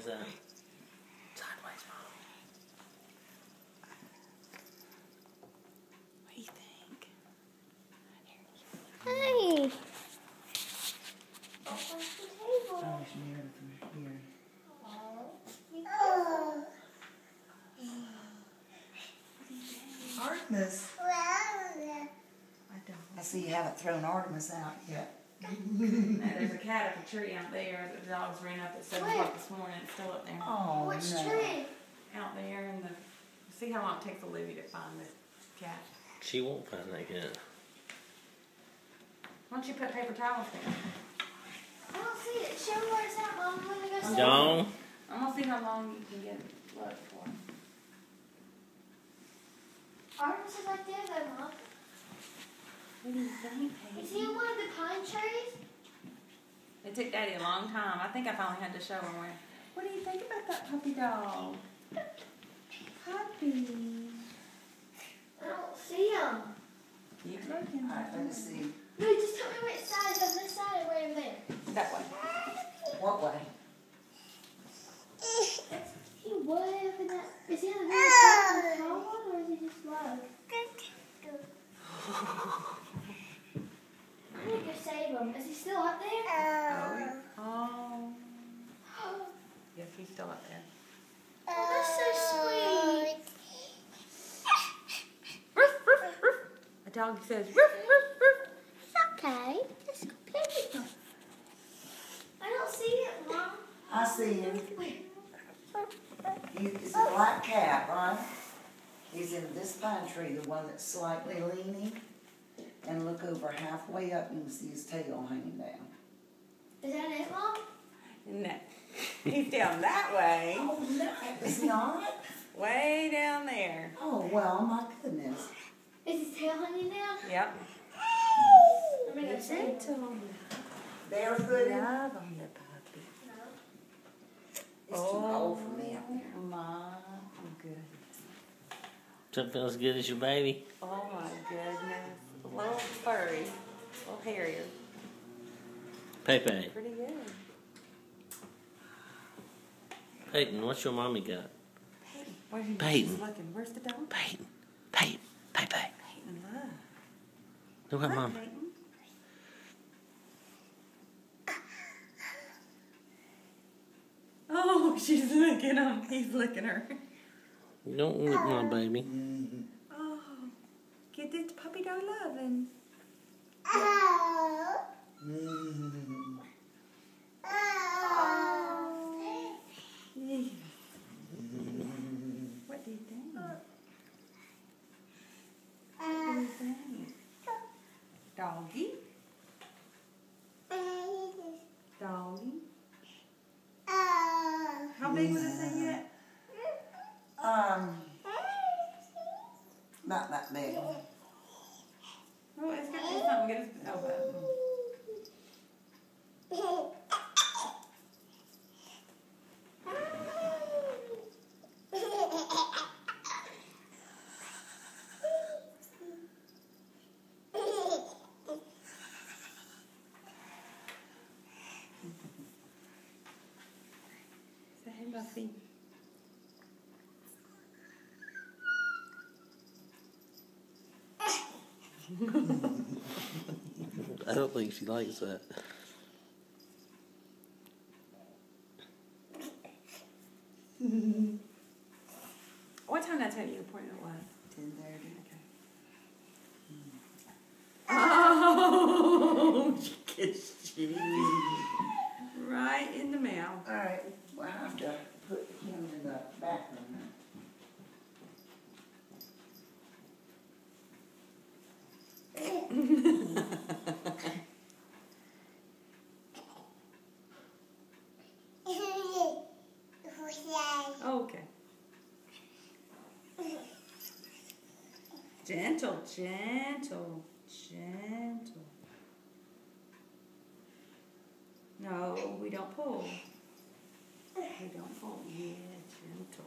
is that? Sideways, mom. What do you think? Hey. Oh, she near the from here. Artemis. I don't. I see you haven't thrown Artemis out yet. And there's a cat up a tree out there. The dogs ran up at seven Where? o'clock this morning. It's still up there. Oh, Which no. tree? Out there in the. See how long it takes Olivia to find the cat. She won't find that cat. Why don't you put paper towels there? I don't see it. Show me where it's at, Mom. I'm gonna go see Dawn, I'm gonna see how long you can get look for. Artemis is right there, though, Mom. What do you think, Is he in one of the pine trees? It took Daddy a long time. I think I finally had to show him where. What do you think about that puppy dog? Puppy. I don't see him. Keep looking. All right, let me see. No, just tell me which side. Is on this side or way over there? That way. What way? He way up in that. Is he in the very top of the tall one or is he just low? I'm gonna go save him. Is he still up there? Oh. Oh. Yes, he's still up there. Oh, that's so sweet. Roof, roof, roof. A dog says roof, roof, It's Okay. Let's go play with him. I don't see it, Mom. I see him. Where? He, it's a black cat, right? He's in this pine tree, the one that's slightly leaning. And look over halfway up, and you can see his tail hanging down. Is that it, Mom? No. He's down that way. Oh, no, is he not? Way down there. Oh, well, my goodness. Is his tail hanging down? Yep. I'm gonna go save him. Barefooted? Love on the puppy. It's too cold for me up there. Oh, my goodness. that feels good as your baby. Oh my goodness. A little furry. A little harrier. Pepe. Pretty good. Payton, what's your mommy got? Payton. Where's he Payton. Looking. Where's the dog? Payton. Payton. Pepe. Payton, look. Look at mom. Payton. Oh, she's licking him. He's licking her. You don't lick my baby. Oh, get this puppy dog loving. Mhm. What do you think? What do you think? Doggy? Doggy? Oh. How big was thing yet? Um, not that big. Oh, it's got to be something. Get his, oh, but, Say Buffy. I don't think she likes that. What time did I tell you your appointment was? Ten thirty. Oh, she kissed you. Right in the mouth. All right, we'll have to put him in the bathroom. room. Okay. Gentle, gentle, gentle. No, we don't pull head. Oh, yeah, gentle.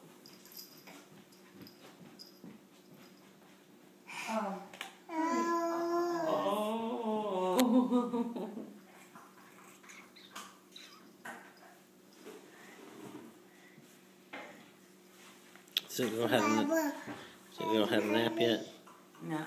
Oh. Oh. so you don't have a, so you don't have a nap yet? No.